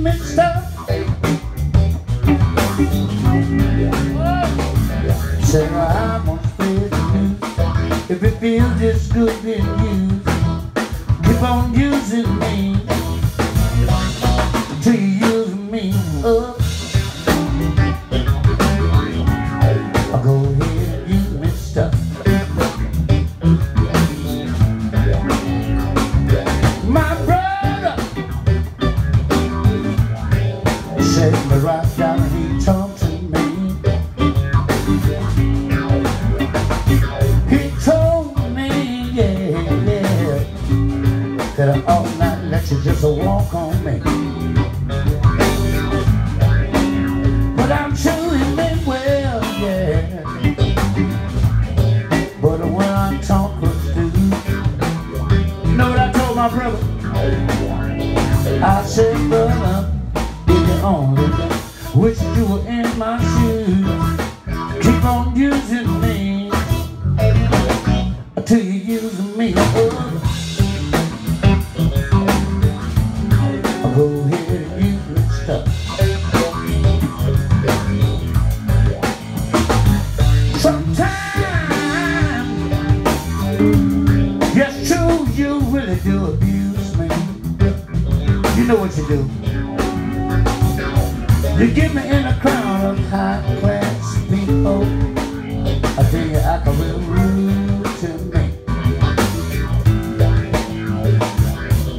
me stuff. My brother? I said, brother, if you only wish you were in my shoes, keep on using me till you use me do. You get me in a crowd of high class people. I tell you, I can real rude to me.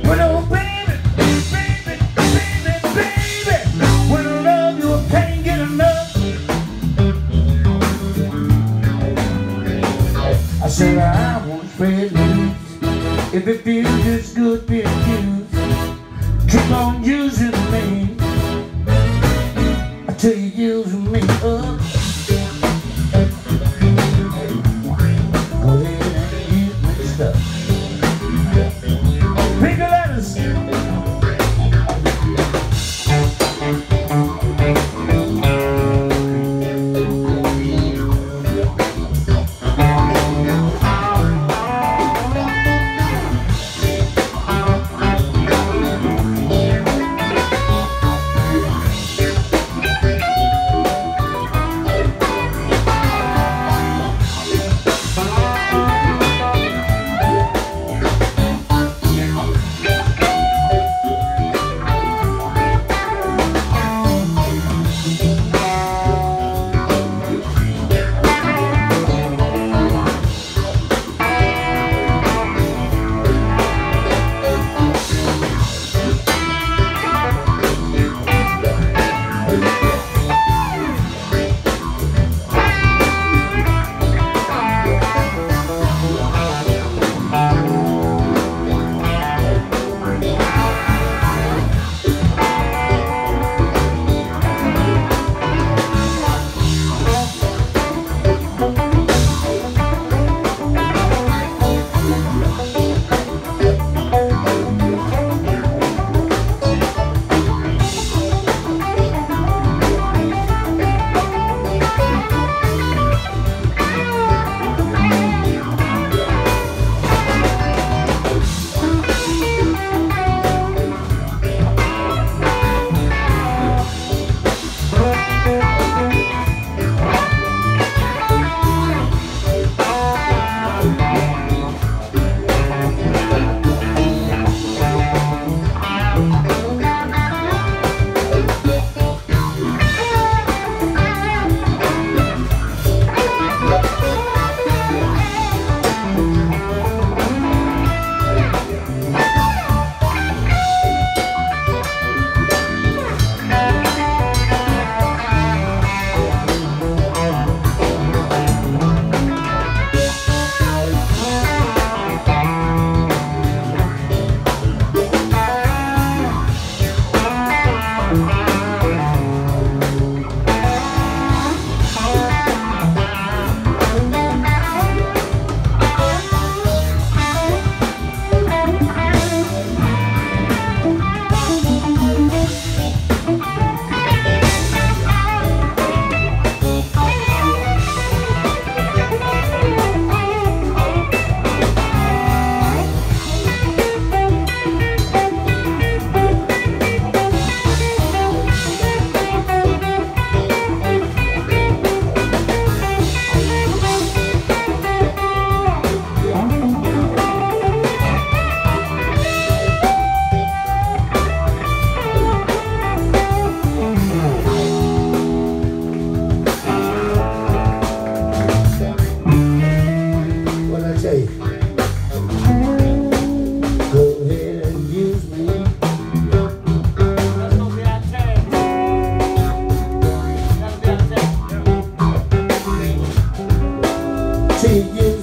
Well, oh, baby, baby, baby, baby, when I love you, I can't get enough. I said I won't spread news if it feels just good being used. Keep on using me until you use me up.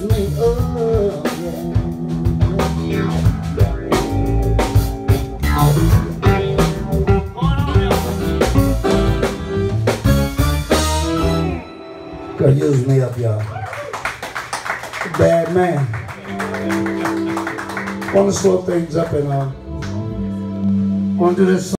raise me up, me up, y'all. Bad man. Want to slow things up and uh, want to do this.